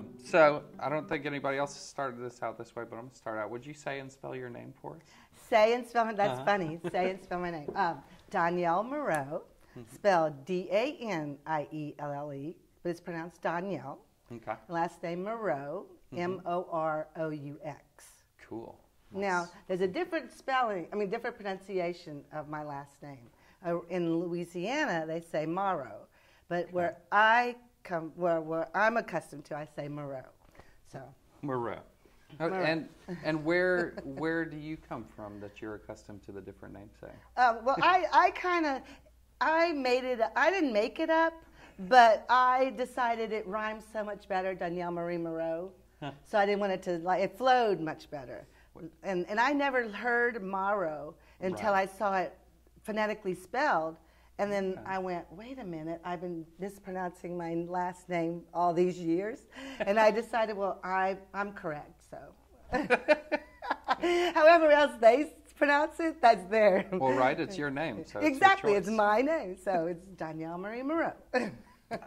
Um, so I don't think anybody else started this out this way, but I'm gonna start out. Would you say and spell your name for us? Say and spell my, that's Uh-huh. funny. Say and spell my name. Um, Danielle Moroux, Mm-hmm. spelled D A N I E L L E, but it's pronounced Danielle. Okay. Last name Moroux, Mm-hmm. M O R O U X. Cool. Now, there's a different spelling, I mean, different pronunciation of my last name. Uh, in Louisiana, they say Morrow, but where I come, where, where I'm accustomed to, I say Moreau. So, Moreau. Oh, and and where where do you come from that you're accustomed to the different namesake? uh, well, I, I kind of, I made it, I didn't make it up, but I decided it rhymes so much better, Danielle Marie Moroux. Huh. So I didn't want it to, like, it flowed much better. And, and I never heard Morrow until Right. I saw it phonetically spelled. And then Okay. I went, wait a minute, I've been mispronouncing my last name all these years. and I decided, well, I, I'm correct, so. However else they pronounce it, that's their. Well, right, it's your name, so it's exactly, it's choice. my name, so it's Danielle Marie Moroux.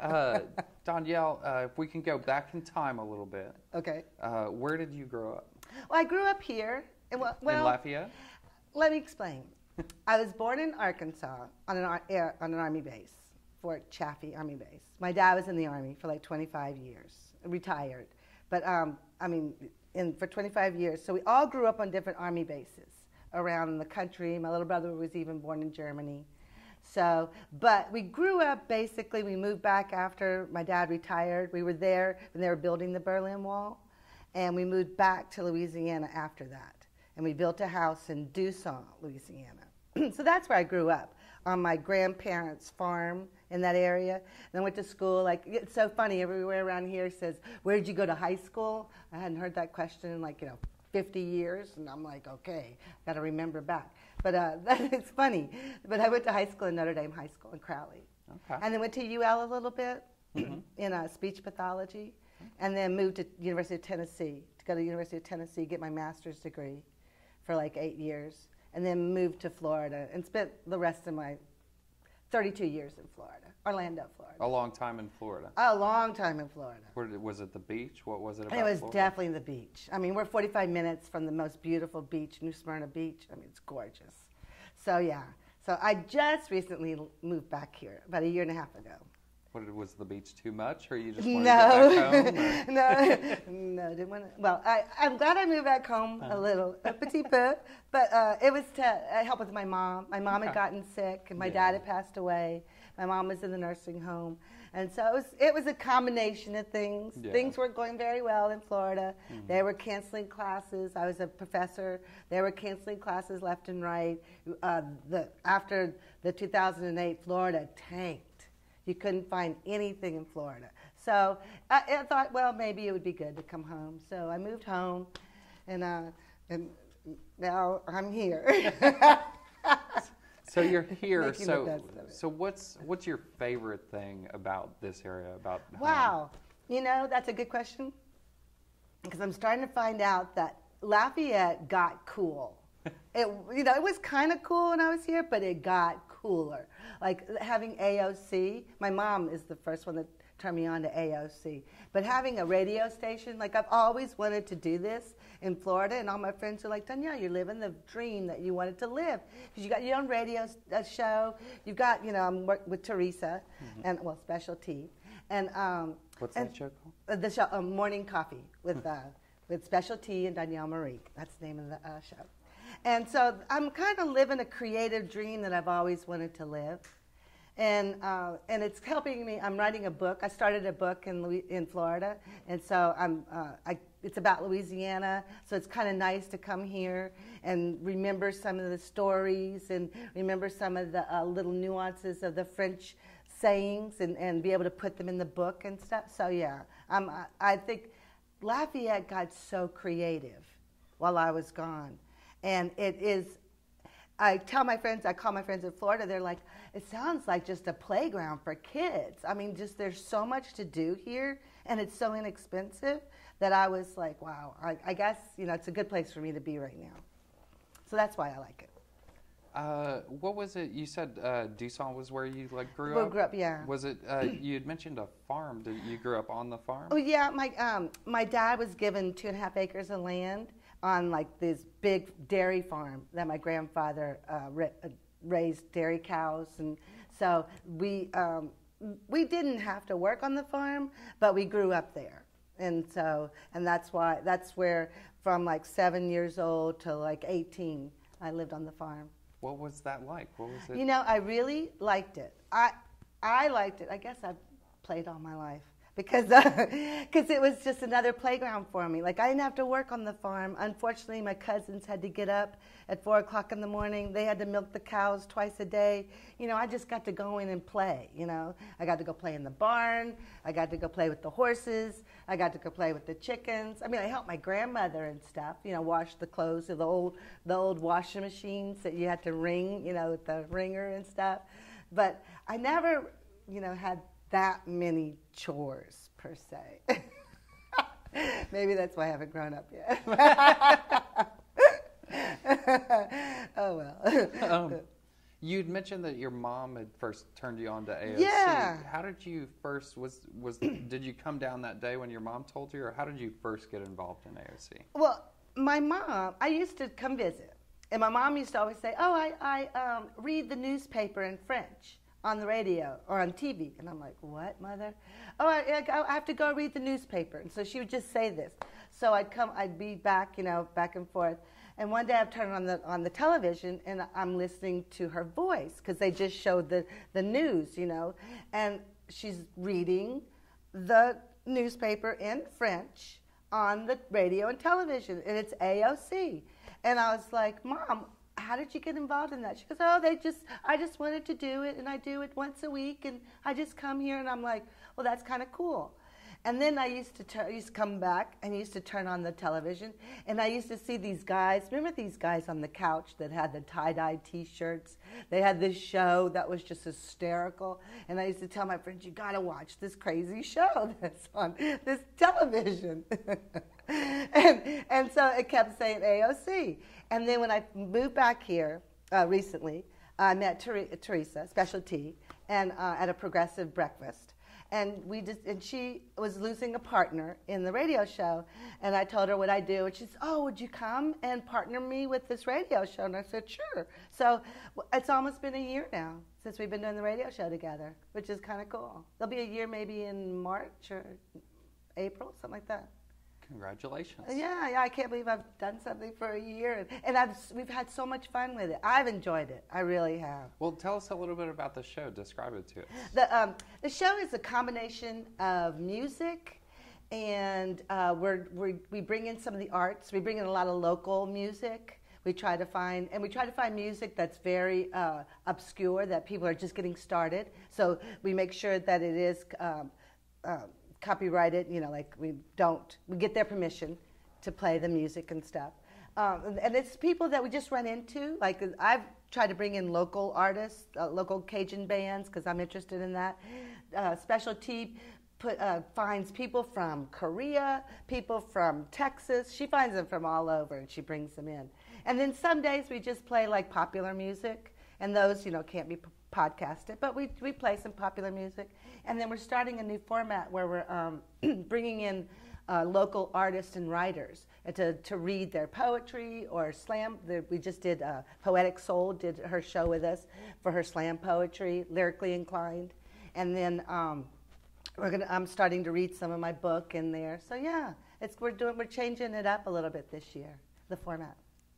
Uh, Danielle, uh, if we can go back in time a little bit, okay. uh, where did you grow up? Well, I grew up here. And well, in well Lafayette. let me explain. I was born in Arkansas on an, on an army base, Fort Chaffee Army Base. My dad was in the army for like 25 years, retired. But um, I mean, in, for 25 years. So we all grew up on different army bases around the country. My little brother was even born in Germany. So, but we grew up basically, we moved back after my dad retired. We were there when they were building the Berlin Wall. And we moved back to Louisiana after that. And we built a house in Duson, Louisiana. so that's where I grew up, on my grandparents' farm in that area. And I went to school. Like it's so funny. Everywhere around here says, "Where did you go to high school?" I hadn't heard that question in like you know 50 years, and I'm like, okay, got to remember back. But uh, it's funny. But I went to high school in Notre Dame High School in Crowley, Okay. and then went to UL a little bit in uh, speech pathology, and then moved to University of Tennessee to go to University of Tennessee get my master's degree for like eight years, and then moved to Florida and spent the rest of my 32 years in Florida, Orlando, Florida. a long time in Florida. A long time in Florida. Where did, was it the beach? What was it about? It was Florida? definitely the beach. I mean, we're 45 minutes from the most beautiful beach, New Smyrna Beach. I mean, it's gorgeous. So, yeah. So, I just recently moved back here about a year and a half ago. What, was the beach too much, or you just wanted No, to get back home? no, no, didn't want to. Well, I, I'm glad I moved back home Uh-huh. a little, a petit peu, but uh, it was to uh, help with my mom. My mom had gotten sick, and my Yeah. dad had passed away. My mom was in the nursing home, and so it was. It was a combination of things. Yeah. Things weren't going very well in Florida. They were canceling classes. I was a professor. They were canceling classes left and right. Uh, the after the 2008 Florida tanked. You couldn't find anything in Florida. So I, I thought, well, maybe it would be good to come home. So I moved home, and uh, and now I'm here. So you're here. Making So, best of it. so what's what's your favorite thing about this area? About home? wow, you know that's a good question because I'm starting to find out that Lafayette got cool. It you know it was kind of cool when I was here, but it got cooler. Like having AOC. My mom is the first one that turned me on to AOC. But having a radio station, like I've always wanted to do this in Florida, and all my friends are like, Danielle, you're living the dream that you wanted to live because you got your own radio uh, show. You've got, you know, I'm work with Teresa, and well, Special Tea, and um, What's and- that show called? uh, the show, uh, Morning Coffee with uh, with Special Tea and Danielle Marie. That's the name of the uh, show. And so I'm kind of living a creative dream that I've always wanted to live. And, uh, and it's helping me. I'm writing a book. I started a book in, in Florida, and so I'm, uh, I, it's about Louisiana. So it's kind of nice to come here and remember some of the stories and remember some of the uh, little nuances of the French sayings and, and be able to put them in the book and stuff. So yeah, um, I, I think Lafayette got so creative while I was gone, and it is. I tell my friends, I call my friends in Florida. They're like, it sounds like just a playground for kids. I mean, just there's so much to do here, and it's so inexpensive that I was like, wow. I, I guess you know it's a good place for me to be right now. So that's why I like it. Uh, what was it? You said uh, Duson was where you like grew Well, up. grew up, yeah. Was it? Uh, you had mentioned a farm. Did you grew up on the farm? Oh yeah, my um, my dad was given two and a half acres of land on like this big dairy farm that my grandfather uh, uh, raised dairy cows, and so we um, we didn't have to work on the farm, but we grew up there, and so and that's why that's where from like seven years old to like eighteen, I lived on the farm. What was that like? What was it? You know, I really liked it. I I liked it. I guess I've played all my life because uh, because it was just another playground for me. Like I didn't have to work on the farm. Unfortunately, my cousins had to get up at four o'clock in the morning. They had to milk the cows twice a day. You know, I just got to go in and play. You know, I got to go play in the barn. I got to go play with the horses. I got to go play with the chickens. I mean, I helped my grandmother and stuff. You know, wash the clothes of the old the old washing machines that you had to ring. You know, with the wringer and stuff. But I never, you know, had that many chores per se. Maybe that's why I haven't grown up yet. oh well. um, you'd mentioned that your mom had first turned you on to AOC. Yeah. How did you first was was did you come down that day when your mom told you, or how did you first get involved in AOC? Well, my mom, I used to come visit, and my mom used to always say, "Oh, I, I um, read the newspaper in French on the radio or on TV," and I'm like, "What, mother? Oh, I, I, have to go read the newspaper." And so she would just say this. So I'd come, I'd be back, you know, back and forth. And one day I've turned on the on the television and I'm listening to her voice because they just showed the the news, you know, and she's reading the newspaper in French on the radio and television, and it's AOC. And I was like, Mom, how did you get involved in that? She goes, Oh, they just, I just wanted to do it, and I do it once a week, and I just come here, and I'm like, Well, that's kind of cool. And then I used to used to come back and used to turn on the television, and I used to see these guys. Remember these guys on the couch that had the tie dye T-shirts? They had this show that was just hysterical, and I used to tell my friends, "You got to watch this crazy show that's on this television." and and so it kept saying AOC. And then when I moved back here uh, recently, I met Ter- Teresa, Special T, and uh, at a progressive breakfast. And we just and she was losing a partner in the radio show. And i told her what i do and she said oh would you come and partner me with this radio show? And i said sure. So it's almost been a year now since we've been doing the radio show together which is kind of cool. There'll be a year maybe in march or april something like that Congratulations. yeah, yeah, I can't believe I've done something for a year, and, and I've we've had so much fun with it. I've enjoyed it. I really have. Well, tell us a little bit about the show. Describe it to us. The, um, the show is a combination of music, and uh, we're, we're, we bring in some of the arts. We bring in a lot of local music. We try to find, and we try to find music that's very uh, obscure, that people are just getting started. So we make sure that it is um, uh, copyrighted, you know, like we don't, we get their permission to play the music and stuff. Um, and it's people that we just run into. Like I've tried to bring in local artists, uh, local Cajun bands, because I'm interested in that. Uh, Specialty put, uh, finds people from Korea, people from Texas. She finds them from all over, and she brings them in. And then some days we just play like popular music, and those, you know, can't be p- it, but we we play some popular music. And then we're starting a new format where we're um, bringing in uh, local artists and writers to, to read their poetry or slam. We just did uh, Poetic Soul did her show with us for her slam poetry, lyrically inclined, and then um, we're gonna. I'm starting to read some of my book in there. So yeah, it's we're doing we're changing it up a little bit this year, the format.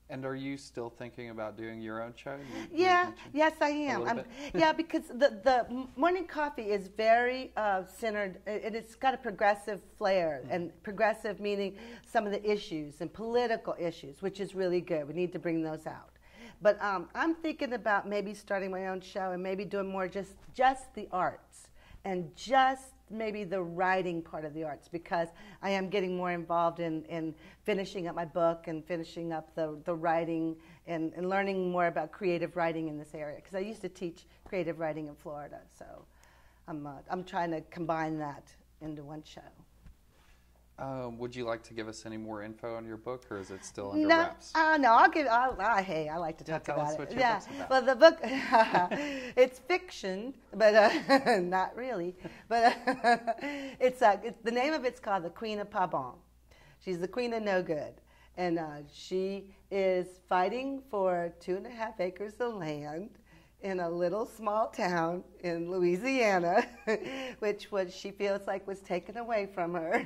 And are you still thinking about doing your own show? You- Yeah, yes, I am. little I'm, bit? yeah, because the, the morning coffee is very uh, centered, and it's got a progressive flair, Hmm. and progressive meaning some of the issues and political issues, which is really good. We need to bring those out. But um, I'm thinking about maybe starting my own show and maybe doing more just just the arts and just maybe the writing part of the arts because I am getting more involved in, in finishing up my book and finishing up the, the writing and, and learning more about creative writing in this area because I used to teach creative writing in Florida. So I'm, uh, I'm trying to combine that into one show. Um, would you like to give us any more info on your book, or is it still under no, wraps? uh, no, I'll give. I'll, uh, hey, I like to Yeah, talk tell about us it. yeah, book's about. well, the book, it's fiction, but uh, not really. But uh, it's uh, it, the name of it's called the Queen of Pabon. She's the Queen of No Good, and uh, she is fighting for two and a half acres of land in a little small town in Louisiana, which was she feels like was taken away from her.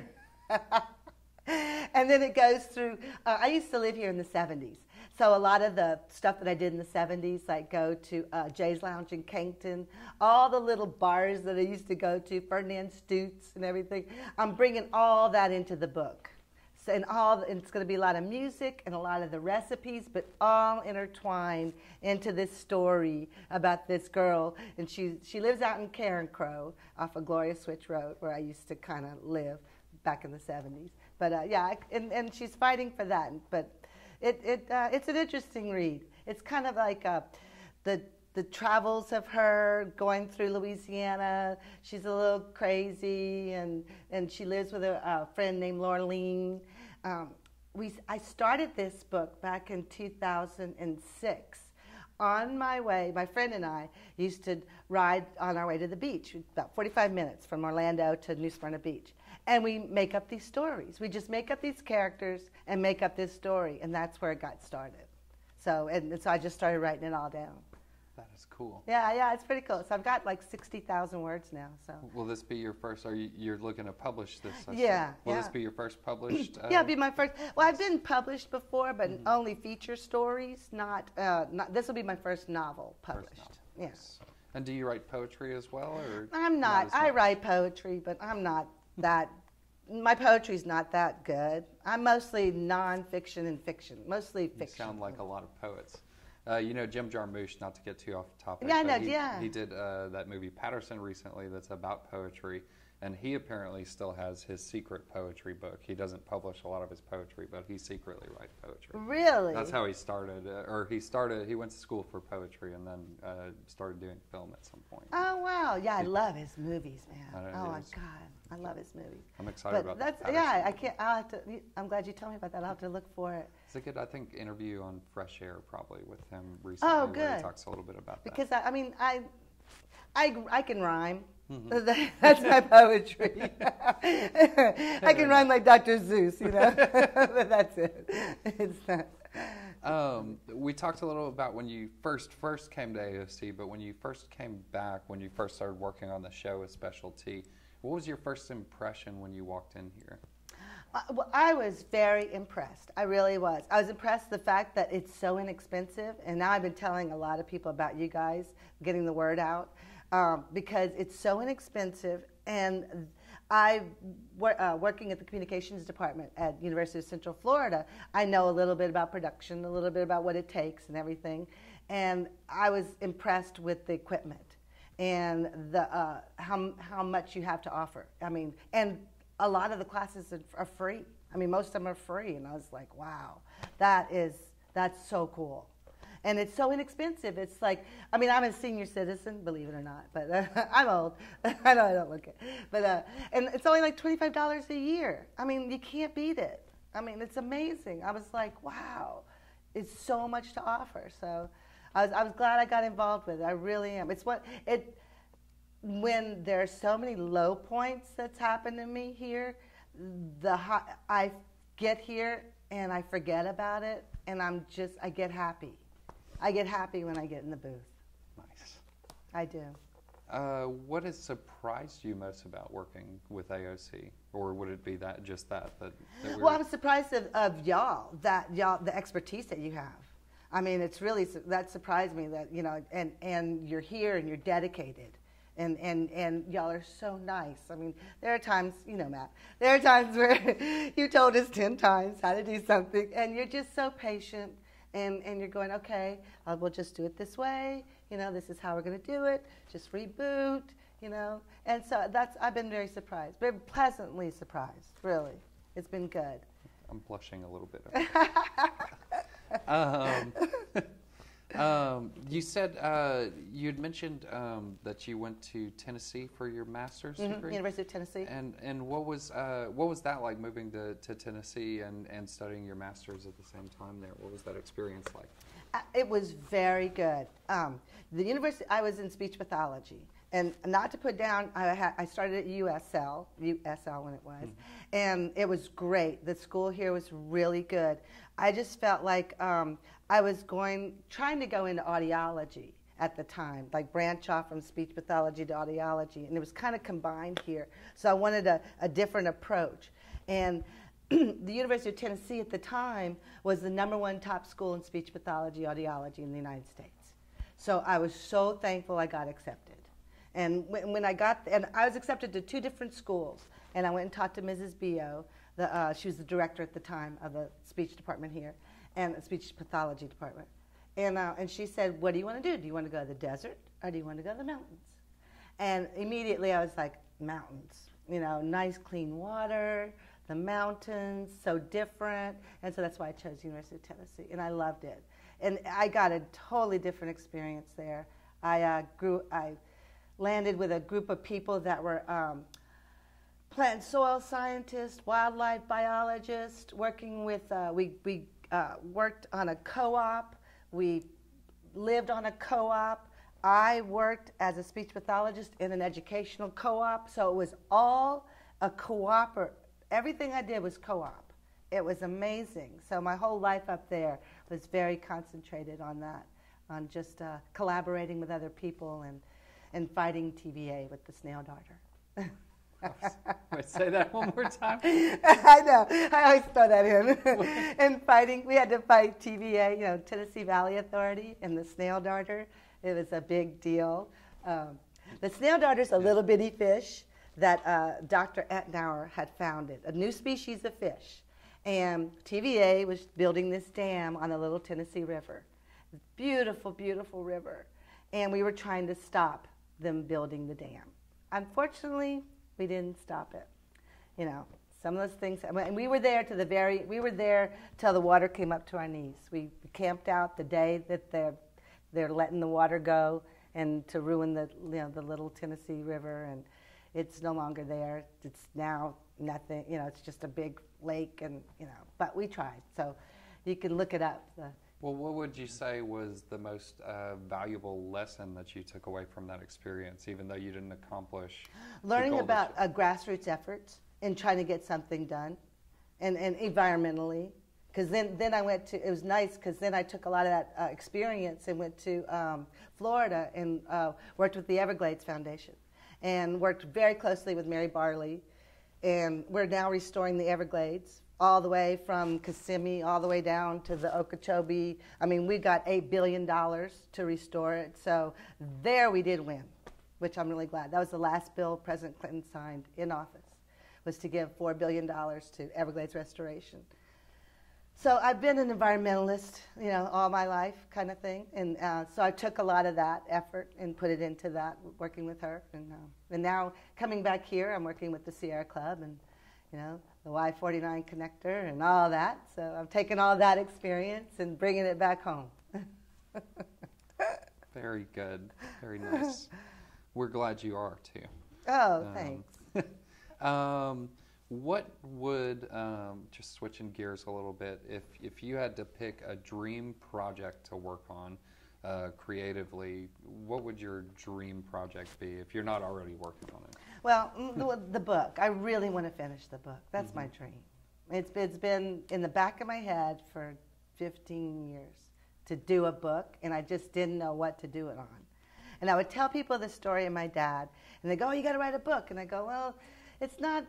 and then it goes through. Uh, I used to live here in the 70s. So a lot of the stuff that I did in the 70s, like go to uh, Jay's Lounge in Cankton, all the little bars that I used to go to, Ferdinand Stutz and everything, I'm bringing all that into the book. So, and all, and it's going to be a lot of music and a lot of the recipes, but all intertwined into this story about this girl. And she, she lives out in Carencro off of Gloria Switch Road, where I used to kind of live back in the 70s. But uh, yeah, and, and she's fighting for that. But it, it, uh, it's an interesting read. It's kind of like uh, the, the travels of her going through Louisiana. She's a little crazy, and, and she lives with a, a friend named Laureline. Um, we, I started this book back in 2006 on my way, my friend and I used to ride on our way to the beach, about 45 minutes from Orlando to New Smyrna Beach. And we make up these stories. We just make up these characters and make up this story, and that's where it got started. So, and, so I just started writing it all down. That is cool. Yeah, yeah, it's pretty cool. So I've got like 60,000 words now. So Will this be your first? Are you you're looking to publish this? I. Yeah, Will this be your first published? Uh, yeah, it'll be my first. Well, I've been published before, but only feature stories. Not, uh, not. This will be my first novel published. first novel. Yes. And do you write poetry as well, or I'm not. as I write poetry, but I'm not that. My poetry's not that good. I'm mostly nonfiction and fiction, mostly You fiction. sound like a lot of poets. Uh, you know Jim Jarmusch, not to get too off topic. Yeah, but He, yeah. he did uh, that movie Paterson recently that's about poetry, and he apparently still has his secret poetry book. He doesn't publish a lot of his poetry, but he secretly writes poetry. Really? That's how he started, uh, or he started. He went to school for poetry and then uh, started doing film at some point. Oh wow! Yeah, I love his movies, man. Know, oh my god, I love his movies. I'm excited But about that's that. yeah. I can't. I'll have to. I'm glad you told me about that. I'll have to look for it It's a good, I think, interview on Fresh Air probably with him recently. Oh, Where good. he talks a little bit about that. because I, I mean I, I I can rhyme. Mm-hmm. That's my poetry. I can rhyme like Dr. Seuss, you know. but that's it. It's not. Um, we talked a little about when you first first came to AOC, but when you first came back, when you first started working on the show with Specialty, what was your first impression when you walked in here? Uh, well, I was very impressed. I really was. I was impressed the fact that it's so inexpensive, and now I've been telling a lot of people about you guys, getting the word out, um, because it's so inexpensive. And I, uh, working at the communications department at University of Central Florida, I know a little bit about production, a little bit about what it takes and everything, and I was impressed with the equipment and the uh, how how much you have to offer. I mean, and a lot of the classes are free. I mean, most of them are free, and I was like, wow, that is that's so cool. And it's so inexpensive. It's like, I mean, I'm a senior citizen, believe it or not, but uh, I'm old. I know I don't look it, but uh, and it's only like twenty five dollars a year. I mean, you can't beat it. I mean, it's amazing. I was like, wow, it's so much to offer. So, I was I was glad I got involved with it. I really am. It's what it when there are so many low points that's happened to me here, the I get here and I forget about it, and I'm just I get happy. I get happy when I get in the booth. Nice. I do. Uh, what has surprised you most about working with AOC, or would it be that just that that? that we Well, I'm surprised of, of y'all that y'all the expertise that you have. I mean, it's really that surprised me that you know, and and you're here and you're dedicated, and and and y'all are so nice. I mean, there are times, you know, Matt, there are times where you told us ten times how to do something, and you're just so patient, and and you're going, okay, uh, we'll just do it this way. You know, this is how we're going to do it. Just reboot. You know, and so that's I've been very surprised, very pleasantly surprised. Really, it's been good. I'm blushing a little bit. um, Um, you said uh, you had mentioned um, that you went to Tennessee for your master's Mhm, degree. University of Tennessee. And and what was uh, what was that like moving to, to Tennessee and, and studying your master's at the same time there? What was that experience like? Uh, It was very good. Um, the university, I was in speech pathology, and not to put down, I, had, I started at USL, USL when it was, and it was great. The school here was really good. I just felt like um, I was going, trying to go into audiology at the time, like branch off from speech pathology to audiology, and it was kind of combined here. So I wanted a, a different approach, and the University of Tennessee at the time was the number one top school in speech pathology audiology in the United States. So I was so thankful I got accepted. And when, when I got, and I was accepted to two different schools, and I went and talked to Mrs. Bio. The, uh, she was the director at the time of the speech department here, and the speech pathology department. And, uh, and she said, What do you want to do? Do you want to go to the desert, or do you want to go to the mountains? And immediately I was like, Mountains. You know, nice clean water, the mountains, so different. And so that's why I chose University of Tennessee, and I loved it. And I got a totally different experience there. I uh, grew, I landed with a group of people that were um, plant and soil scientists, wildlife biologists, working with, uh, we, we uh, worked on a co-op. We lived on a co-op. I worked as a speech pathologist in an educational co-op, so it was all a co-op. Everything I did was co-op. It was amazing. So my whole life up there was very concentrated on that, on just uh, collaborating with other people and, and fighting TVA with the snail darter. Wait, say that one more time. I know. I always throw that in. and fighting, we had to fight TVA, you know, Tennessee Valley Authority, and the snail darter. It was a big deal. Um, the snail darter is a little bitty fish that uh, Dr. Etnier had founded, a new species of fish. And TVA was building this dam on the Little Tennessee River. Beautiful, beautiful river. And we were trying to stop them building the dam. Unfortunately, we didn't stop it. You know, some of those things, and we were there to the very, we were there till the water came up to our knees. We camped out the day that they're, they're letting the water go and to ruin the, you know, the little Tennessee River, and it's no longer there. It's now nothing, you know, it's just a big lake, and, you know, but we tried. So you can look it up. The, Well, what would you say was the most uh, valuable lesson that you took away from that experience, even though you didn't accomplish? learning about uh, grassroots efforts and trying to get something done and, and environmentally because then, then i went to it was nice because then i took a lot of that uh, experience and went to um, florida and uh, worked with the everglades foundation and worked very closely with mary barley and we're now restoring the everglades all the way from kissimmee all the way down to the okeechobee i mean we got $8 billion to restore it so there we did win which I'm really glad. That was the last bill President Clinton signed in office, was to give $4 billion to Everglades restoration. So I've been an environmentalist, you know, all my life kind of thing. And uh, so I took a lot of that effort and put it into that, working with her. And, uh, and now coming back here, I'm working with the Sierra Club and, you know, the I-49 connector and all that. So I'm taking all that experience and bringing it back home. Very good. Very nice. We're glad you are too. Oh, Um, thanks. um, what would um, just switching gears a little bit if if you had to pick a dream project to work on uh, creatively, what would your dream project be if you're not already working on it? Well, mm, the, the book. I really want to finish the book. That's my dream. It's, it's been in the back of my head for 15 years to do a book, and I just didn't know what to do it on. And I would tell people the story of my dad, and they go, "Oh, you got to write a book." And I go, "Well, it's not.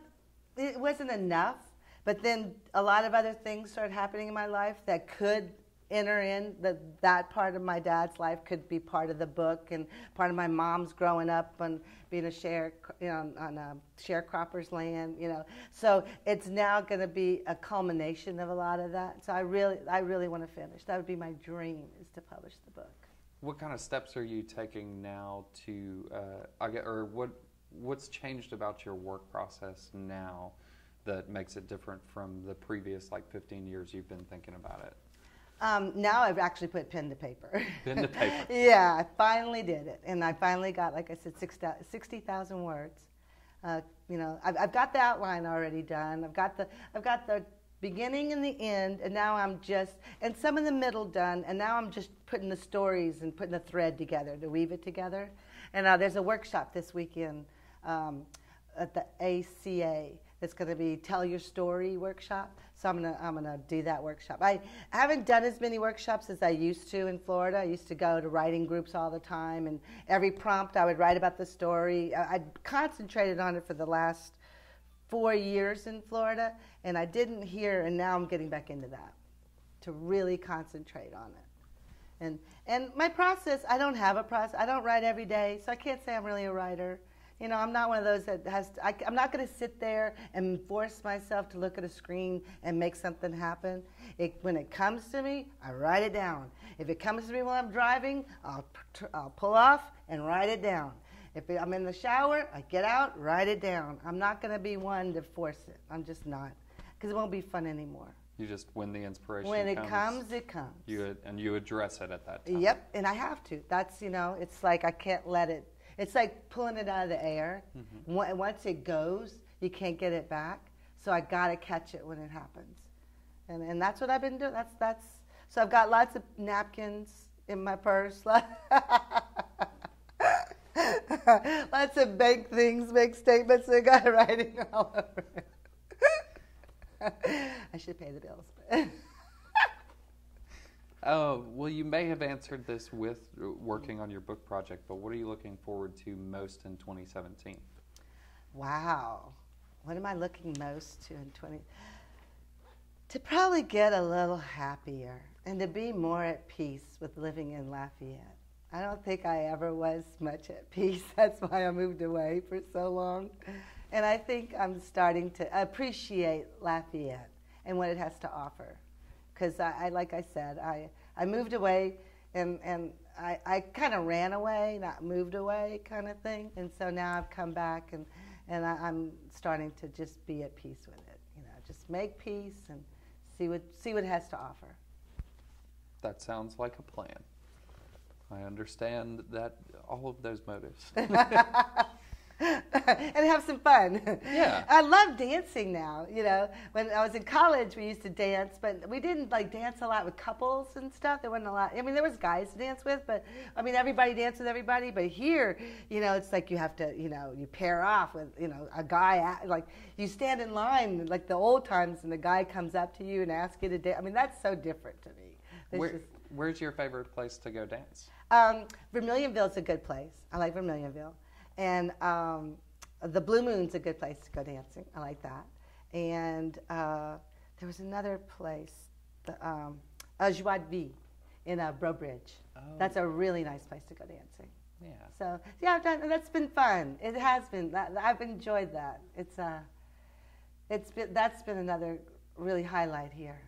It wasn't enough." But then a lot of other things started happening in my life that could enter in that that part of my dad's life could be part of the book and part of my mom's growing up and being a share you know, on, a sharecropper's land you know. So it's now going to be a culmination of a lot of that. So i really i really want to finish. That would be my dream is to publish the book. What kind of steps are you taking now to, uh, I get, or what what's changed about your work process now that makes it different from the previous like 15 years you've been thinking about it? Um, now I've actually put pen to paper. Pen to paper. yeah, I finally did it, and I finally got, like I said, 60,000 words. Uh, you know, I've, I've got the outline already done. I've got the, I've got the beginning and the end, and now I'm just, and some in the middle done, and now I'm just putting the stories and putting the thread together to weave it together. And uh, there's a workshop this weekend um, at the ACA that's going to be Tell Your Story workshop. So I'm gonna I'm gonna do that workshop. I haven't done as many workshops as I used to in Florida. I used to go to writing groups all the time, and every prompt I would write about the story. I, I'd concentrated on it for the last four years in Florida, and I didn't hear, and now I'm getting back into that to really concentrate on it. And and my process, I don't have a process. I don't write every day, so I can't say I'm really a writer. You know, I'm not one of those that has, to, I, am not going to sit there and force myself to look at a screen and make something happen. It, when it comes to me, I write it down. If it comes to me while I'm driving, I'll, I'll pull off and write it down. If I'm in the shower, I get out, write it down. I'm not going to be one to force it. I'm just not, because it won't be fun anymore. You just when the inspiration when it comes, comes, it comes. You and you address it at that time. Yep, and I have to. That's you know, it's like I can't let it it's like pulling it out of the air. Mm-hmm. Once it goes, you can't get it back. So I got to catch it when it happens. And, and that's what I've been doing. That's, that's, so I've got lots of napkins in my purse. lots of bank things, bank statements. I got writing all over it. I should pay the bills. Oh, well, you may have answered this with working on your book project, but what are you looking forward to most in 2017? Wow. What am I looking most to in 20? To probably get a little happier and to be more at peace with living in Lafayette. I don't think I ever was much at peace. That's why I moved away for so long. And I think I'm starting to appreciate Lafayette and what it has to offer because I, I, like I said, I, I moved away and, and I, I kind of ran away, not moved away kind of thing. And so now I've come back and, and I, I'm starting to just be at peace with it. You know, just make peace and see what, see what it has to offer. That sounds like a plan. I understand that all of those motives. and have some fun. Yeah. I love dancing now. You know, when I was in college, we used to dance, but we didn't like dance a lot with couples and stuff. There wasn't a lot. I mean, there was guys to dance with, but I mean, everybody danced with everybody. But here, you know, it's like you have to, you know, you pair off with, you know, a guy. Like you stand in line like the old times, and the guy comes up to you and asks you to dance. I mean, that's so different to me. Where, just, where's your favorite place to go dance? Um, Vermilionville's a good place. I like Vermilionville. And um, the Blue Moon's a good place to go dancing. I like that. And uh, there was another place, the um, Joie de Vie in uh, Breaux Bridge. Oh. That's a really nice place to go dancing. Yeah. So yeah, done, that, has been fun. It has been. That, I've enjoyed that. It's uh, it's been that's been another really highlight here.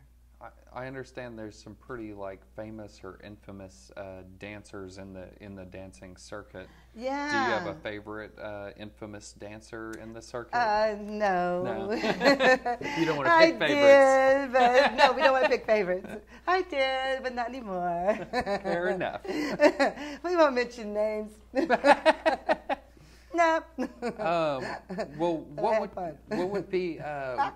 I understand there's some pretty like famous or infamous uh, dancers in the in the dancing circuit. Yeah. Do you have a favorite uh, infamous dancer in the circuit? Uh, no. No. you don't want to pick I favorites. did, but no, we don't want to pick favorites. I did, but not anymore. Fair enough. we won't mention names. no. Um, well, what would what would be uh,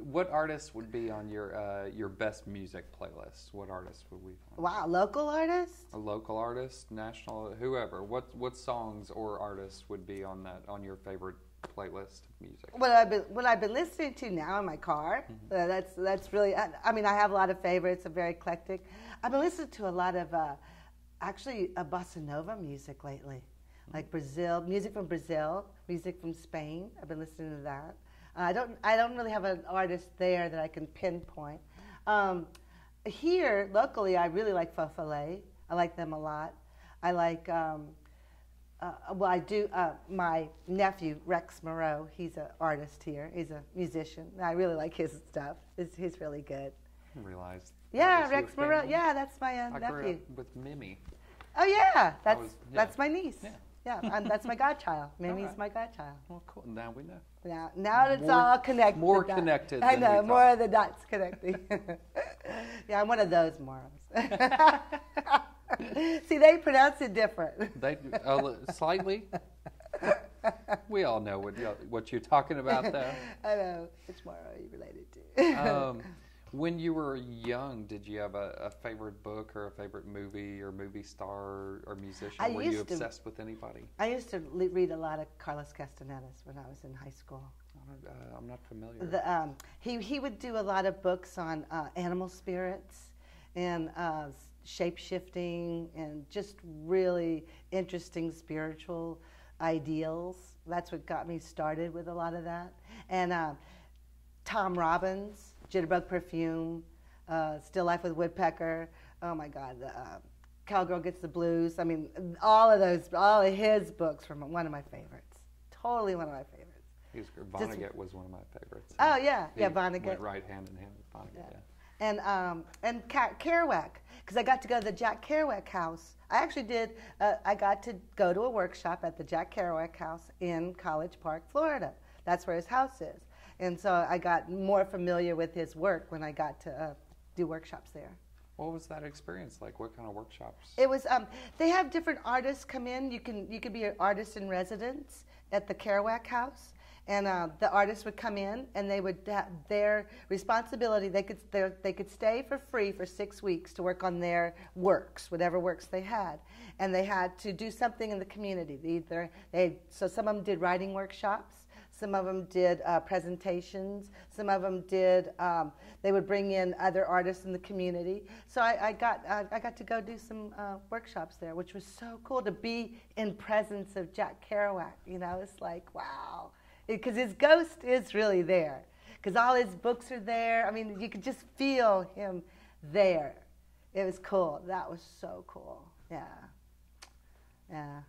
what artists would be on your uh, your best music playlist? What artists would we find? Wow, local artists? A local artist, national, whoever. What what songs or artists would be on that on your favorite playlist of music? What I've been what I've been listening to now in my car. Mm-hmm. Uh, that's that's really. I, I, mean, I have a lot of favorites. I'm very eclectic. I've been listening to a lot of uh, actually a bossa nova music lately, mm-hmm. like Brazil music from Brazil, music from Spain. I've been listening to that. I don't I don't really have an artist there that I can pinpoint. Um, here locally, I really like Feufollet. I like them a lot. I like. Um, uh, well, I do. Uh, my nephew Rex Moroux. He's an artist here. He's a musician. I really like his stuff. He's, he's really good. I realized. Yeah, Rex Moroux. Yeah, that's my uh, I nephew. with Mimi. Oh yeah, that's was, yeah. that's my niece. Yeah. Yeah, that's my godchild. Mimi's Alright. my godchild. Well, cool. Now we know. Now, now it's More- all connected. more connected I know, more thought. of the dots connecting. yeah, I'm one of those morons. See, they pronounce it different. They uh, slightly. We all know what what you're talking about, though. I know. Are you related to? Um, when you were young, did you have a, a favorite book or a favorite movie or movie star or musician? I were you used to- obsessed with anybody? I used to le- read a lot of Carlos Castanedas when I was in high school. Uh, I'm not familiar. The, um, he, he would do a lot of books on uh, animal spirits and uh, shape shifting and just really interesting spiritual ideals. That's what got me started with a lot of that. And uh, Tom Robbins, Jitterbug Perfume, uh, Still Life with Woodpecker. Oh my God, the, uh, Cowgirl Gets the Blues. I mean, all of those, all of his books were one of my favorites. Totally one of my favorites. He's, Vonnegut was one of my favorites. Oh yeah, yeah, Vonnegut. Went right hand in hand with Vonnegut. Yeah. Yeah. and um, and Ca- Kerouac because I got to go to the Jack Kerouac house. I actually did. Uh, I got to go to a workshop at the Jack Kerouac house in College Park, Florida. That's where his house is, and so I got more familiar with his work when I got to uh, do workshops there. What was that experience like? What kind of workshops? It was. Um, they have different artists come in. You can you could be an artist in residence at the Kerouac House, and uh, the artists would come in, and they would have their responsibility. They could they could stay for free for six weeks to work on their works, whatever works they had, and they had to do something in the community. They either they so some of them did writing workshops. Some of them did uh, presentations. Some of them did. Um, they would bring in other artists in the community. So I, I got uh, I got to go do some uh, workshops there, which was so cool to be in presence of Jack Kerouac. You know, it's like wow, because his ghost is really there. Because all his books are there. I mean, you could just feel him there. It was cool. That was so cool. Yeah, yeah.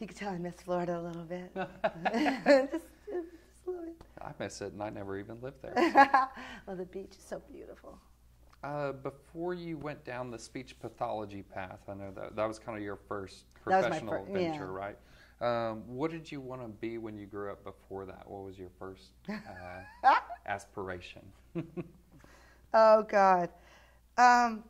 You could tell I miss Florida a little bit. just, just a little bit. I miss it, and I never even lived there. well, the beach is so beautiful. Uh, before you went down the speech pathology path, I know that that was kind of your first That was my professional fir- yeah. venture, right? Um, what did you want to be when you grew up before that? What was your first uh, aspiration? Oh God. Um,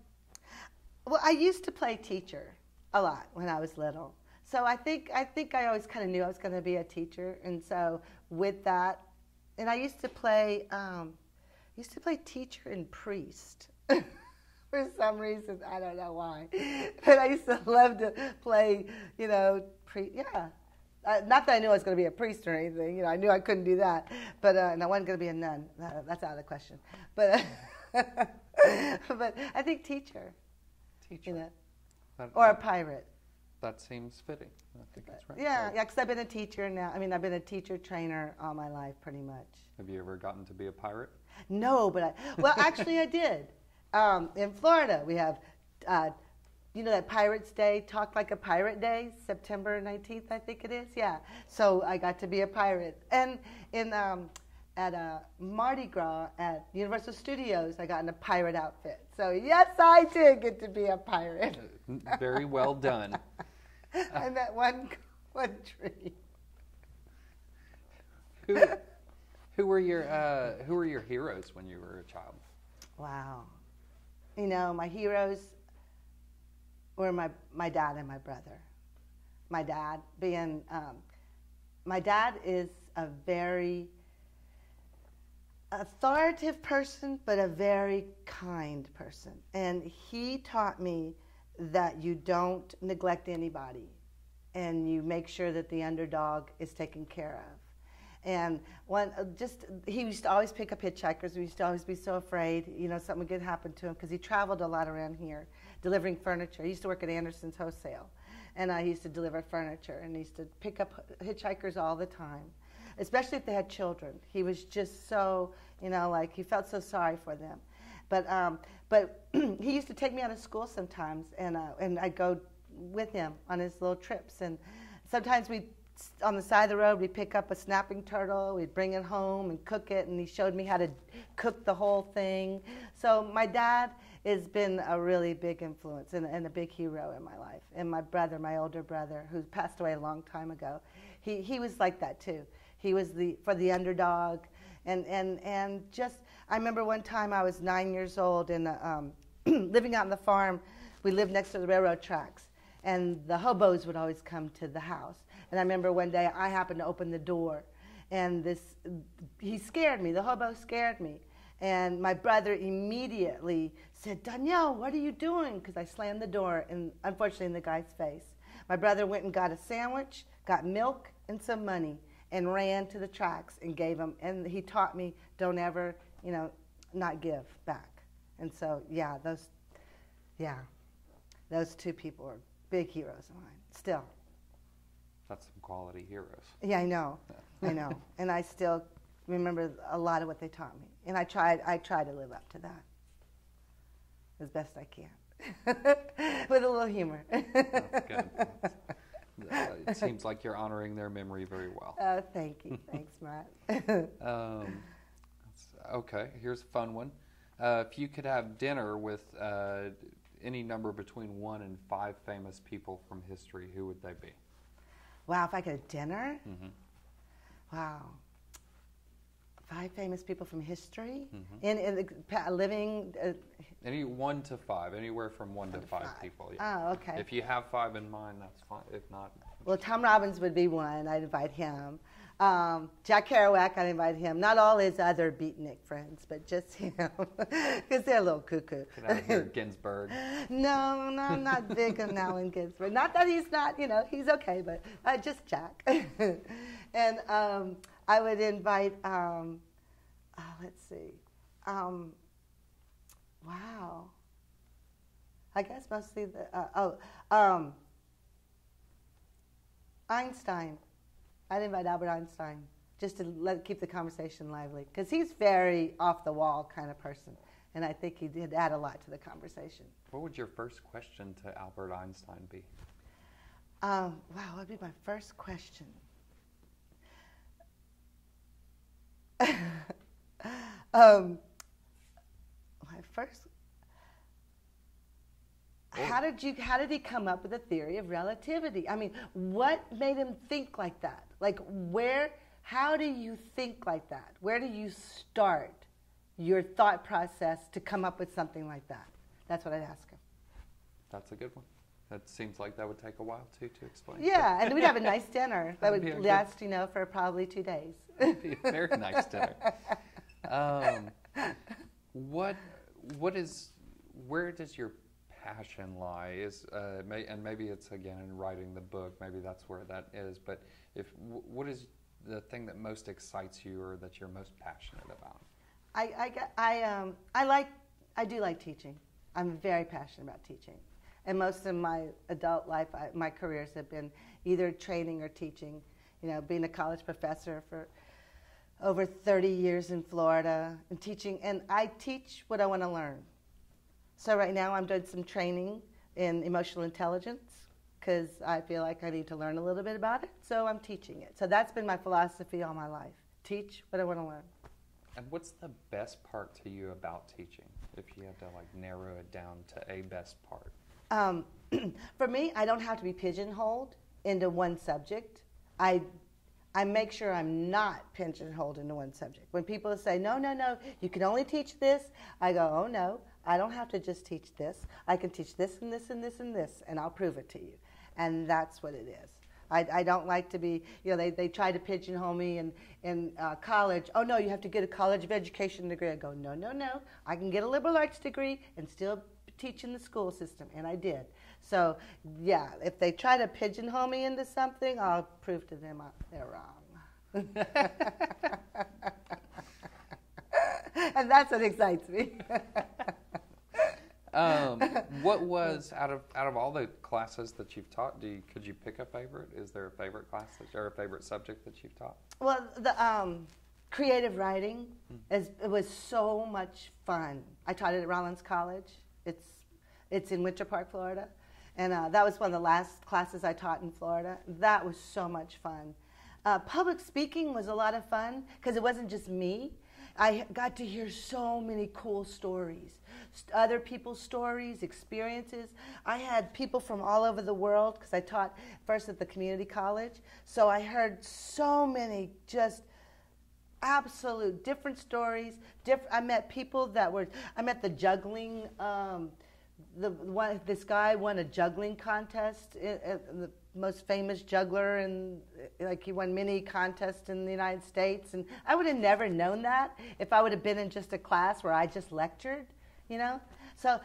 well, I used to play teacher a lot when I was little. So I think I think I always kind of knew I was going to be a teacher, and so with that, and I used to play um, used to play teacher and priest. For some reason, I don't know why, but I used to love to play. You know, pre- yeah. Uh, not that I knew I was going to be a priest or anything. You know, I knew I couldn't do that, but uh, and I wasn't going to be a nun. Uh, that's out of the question. But but I think teacher, Teacher. you know, or a pirate. That seems fitting. I think that's right. Yeah, yeah. Because I've been a teacher now. I mean, I've been a teacher trainer all my life, pretty much. Have you ever gotten to be a pirate? No, but I, well, actually, I did. Um, in Florida, we have, uh, you know, that Pirates Day, Talk Like a Pirate Day, September 19th, I think it is. Yeah. So I got to be a pirate. And in um, at uh, Mardi Gras at Universal Studios, I got in a pirate outfit. So yes, I did get to be a pirate. Very well done. I met one one tree. Who, who were your uh, Who were your heroes when you were a child? Wow. You know, my heroes were my, my dad and my brother. My dad being, um, my dad is a very authoritative person, but a very kind person. And he taught me that you don't neglect anybody and you make sure that the underdog is taken care of. And one, uh, just he used to always pick up hitchhikers. We used to always be so afraid, you know, something would happen to him because he traveled a lot around here, delivering furniture. He used to work at Anderson's Wholesale, and I used to deliver furniture, and he used to pick up hitchhikers all the time, especially if they had children. He was just so, you know, like he felt so sorry for them. But um, but he used to take me out of school sometimes, and uh, and I'd go with him on his little trips, and sometimes we on the side of the road, we'd pick up a snapping turtle, we'd bring it home and cook it, and he showed me how to cook the whole thing. So my dad has been a really big influence and, and a big hero in my life. And my brother, my older brother, who passed away a long time ago, he, he was like that too. He was the for the underdog, and and and just I remember one time I was nine years old and um, living out on the farm. We lived next to the railroad tracks, and the hobos would always come to the house. And I remember one day I happened to open the door, and this he scared me. The hobo scared me, and my brother immediately said, "Danielle, what are you doing?" Because I slammed the door, and unfortunately, in the guy's face. My brother went and got a sandwich, got milk and some money, and ran to the tracks and gave him. And he taught me, don't ever, you know, not give back. And so, yeah, those, yeah, those two people are big heroes of mine. Still. That's some quality heroes. Yeah, I know, I know, and I still remember a lot of what they taught me, and I tried. I try to live up to that as best I can. with a little humor. That's good. Uh, it seems like you're honoring their memory very well. Oh, thank you. Thanks, Matt. Um, okay, here's a fun one. Uh, if you could have dinner with uh, any number between one and five famous people from history, who would they be? wow, if I could have dinner? hmm Wow. Five famous people from history Mhm. in, in the living. Uh, Any one to five, anywhere from one to to five, five. people. Yeah. oh, okay. If you have five in mind, that's fine. If not, Well, Tom Robbins would be one. I'd invite him. Um, Jack Kerouac, I'd invite him. Not all his other beatnik friends, but just him, because they're a little cuckoo. get out of here, Ginsberg. no, no, I'm not big on Allen Ginsberg. Not that he's not, you know, he's okay, but uh, just Jack. and um, I would invite, um, uh, let's see, um, wow. I guess mostly the, uh, oh, um, Einstein. I'd invite Albert Einstein just to let keep the conversation lively because he's very off the wall kind of person, and I think he did add a lot to the conversation. What would your first question to Albert Einstein be? Um, wow, what would be my first question? um, my first. How did you? How did he come up with the theory of relativity? I mean, what made him think like that? Like, where? How do you think like that? Where do you start your thought process to come up with something like that? That's what I'd ask him. That's a good one. That seems like that would take a while too to explain. Yeah, and we'd have a nice dinner that That'd would good- last, you know, for probably two days. It'd be a very nice dinner. Um, what what is where does your passion lie? Is uh, may, and maybe it's again in writing the book. Maybe that's where that is. But if wh- what is the thing that most excites you or that you're most passionate about? I, I, I, um, I like, I do like teaching. I'm very passionate about teaching. And most of my adult life, I, my careers have been either training or teaching. You know, being a college professor for over 30 years in Florida and teaching. And I teach what I want to learn. So right now I'm doing some training in emotional intelligence because I feel like I need to learn a little bit about it. So I'm teaching it. So that's been my philosophy all my life. Teach what I want to learn. And what's the best part to you about teaching? If you had to like narrow it down to a best part. Um, for me, I don't have to be pigeonholed into one subject. I, I make sure I'm not pigeonholed into one subject. When people say, no, no, no, you can only teach this, I go, oh no, I don't have to just teach this. I can teach this and this and this and this, and I'll prove it to you. And that's what it is. I, I don't like to be, you know, they, they try to pigeonhole me in, in uh, college. Oh, no, you have to get a college of education degree. I go, no, no, no. I can get a liberal arts degree and still teach in the school system, and I did. So, yeah, if they try to pigeonhole me into something, I'll prove to them I- they're wrong. and that's what excites me. Um, what was out of out of all the classes that you've taught? Do you, could you pick a favorite? Is there a favorite class that, or a favorite subject that you've taught? Well, the um, creative writing is it was so much fun. I taught it at Rollins College. It's it's in Winter Park, Florida, and uh, that was one of the last classes I taught in Florida. That was so much fun. Uh, public speaking was a lot of fun because it wasn't just me. I got to hear so many cool stories, other people's stories, experiences. I had people from all over the world because I taught first at the community college. So I heard so many just absolute different stories. Diff- I met people that were. I met the juggling. Um, the one, this guy won a juggling contest. the most famous juggler, and like he won many contests in the United States. And I would have never known that if I would have been in just a class where I just lectured. You know, so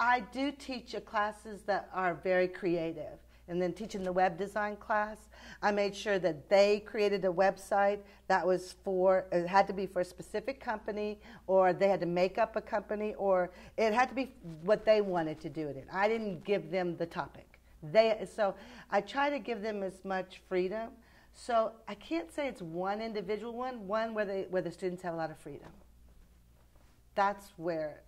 I do teach classes that are very creative. And then teaching the web design class, I made sure that they created a website that was for, it had to be for a specific company, or they had to make up a company, or it had to be what they wanted to do it in. I didn't give them the topic. They, so I try to give them as much freedom. So I can't say it's one individual one, one where, they, where the students have a lot of freedom. That's where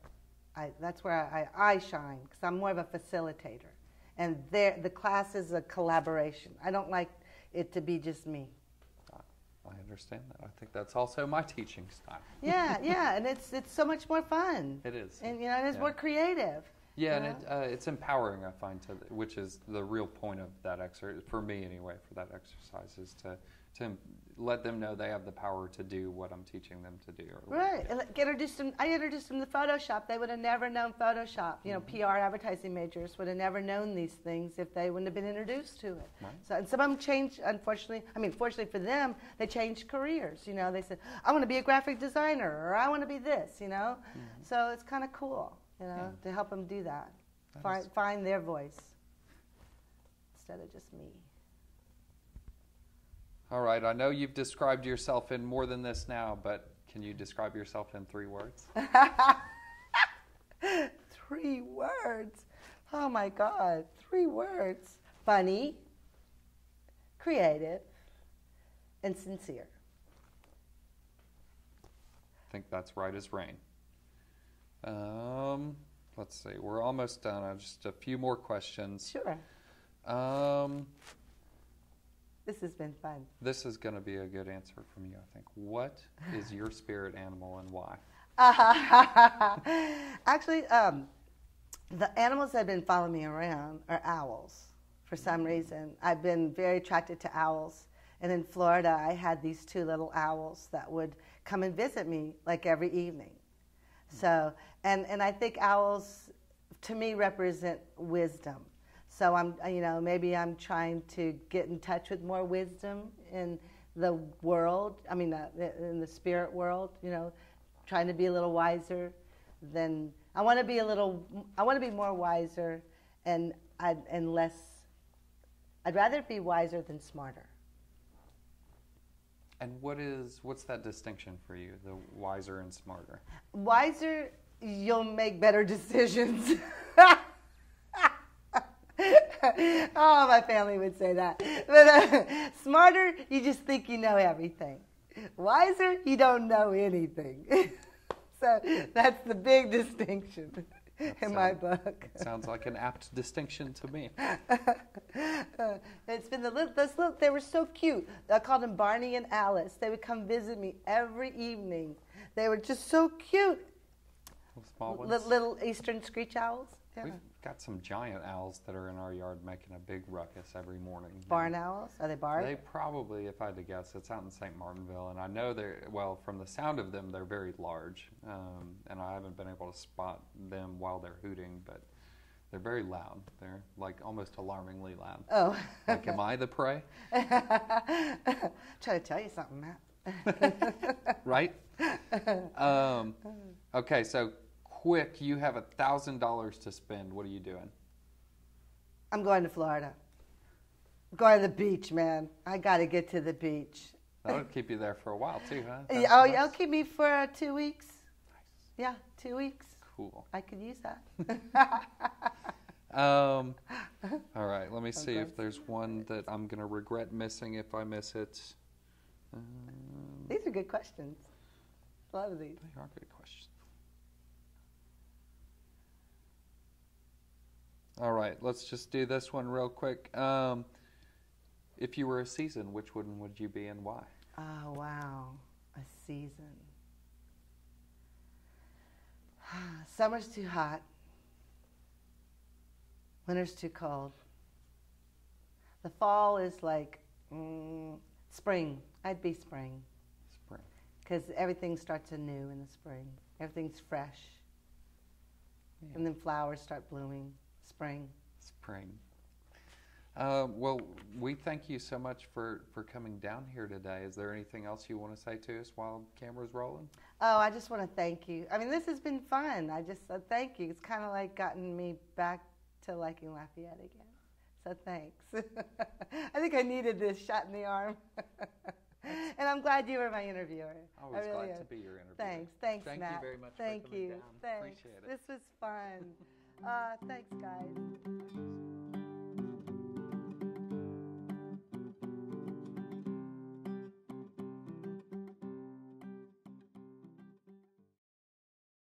I, that's where I, I shine because I'm more of a facilitator. And there, the class is a collaboration. I don't like it to be just me. I understand that. I think that's also my teaching style. Yeah, yeah, and it's it's so much more fun. It is. And you know, it's Yeah. more creative. Yeah, and it, uh, it's empowering. I find to which is the real point of that exercise for me anyway. For that exercise is to to let them know they have the power to do what I'm teaching them to do. Right. Like, introduced them, I introduced them to Photoshop. They would have never known Photoshop. You know, mm-hmm. PR advertising majors would have never known these things if they wouldn't have been introduced to it. Right. So, and some of them changed, unfortunately, I mean, fortunately for them, they changed careers. You know, they said, I want to be a graphic designer or I want to be this, you know? Mm-hmm. So it's kind of cool, you know, to help them do that. That Find, is- find their voice instead of just me. All right. I know you've described yourself in more than this now, but can you describe yourself in three words? Three words. Oh my God. Three words. Funny, creative, and sincere. I think that's right as rain. Um, let's see. We're almost done. Just a few more questions. Sure. Um, This has been fun. this is going to be a good answer from you, I think. What is your spirit animal and why? Actually, um, the animals that have been following me around are owls for some reason. I've been very attracted to owls. And in Florida, I had these two little owls that would come and visit me like every evening. So, and, and I think owls to me represent wisdom. So I'm, you know, maybe I'm trying to get in touch with more wisdom in the world. I mean, uh, in the spirit world, you know, trying to be a little wiser than I want to be a little. I want to be more wiser and I, and less. I'd rather be wiser than smarter. And what is what's that distinction for you? The wiser and smarter. Wiser, you'll make better decisions. oh, my family would say that. But uh, smarter, you just think you know everything. Wiser, you don't know anything. so that's the big distinction in my book. Sounds like an apt distinction to me. it's been the little, those little, they were so cute. I called them Barney and Alice. They would come visit me every evening. They were just so cute. Little small Li- ones. little eastern screech owls. Yeah. We've got some giant owls that are in our yard making a big ruckus every morning. Barn owls? Are they barred? They probably, if I had to guess, it's out in St. Martinville, and I know they're well. From the sound of them, they're very large, um, and I haven't been able to spot them while they're hooting, but they're very loud. They're like almost alarmingly loud. oh. Like, am I the prey? Try to tell you something, Matt. Right? Um, okay, so quick, you have a thousand dollars to spend. What are you doing? I'm going to Florida. I'm going to the beach, man. I got to get to the beach. That'll keep you there for a while too, huh? That's Oh, nice. will keep me for uh, two weeks. nice. Yeah, two weeks. Cool. I could use that. Um, all right, let me see if there's one that I'm going to regret missing if I miss it. Um, these are good questions. A lot of these. they are good questions. All right, let's just do this one real quick. Um, if you were a season, which one would you be and why? Oh, wow. A season. Summer's too hot. Winter's too cold. The fall is like mm, spring. I'd be spring Spring. because everything starts anew in the spring. Everything's fresh. Yeah. And then flowers start blooming. Spring. Spring. Uh, well, we thank you so much for, for coming down here today. Is there anything else you want to say to us while camera's rolling? Oh, I just want to thank you. I mean, this has been fun. I just said thank you. It's kind of like gotten me back to liking Lafayette again. So thanks. I think I needed this shot in the arm. and I'm glad you were my interviewer. Always I really glad am. to be your interviewer. Thanks, thanks, Thank Matt. Thank you very much Thank for coming you. down. Thanks. Appreciate it. This was fun. Uh, thanks, guys.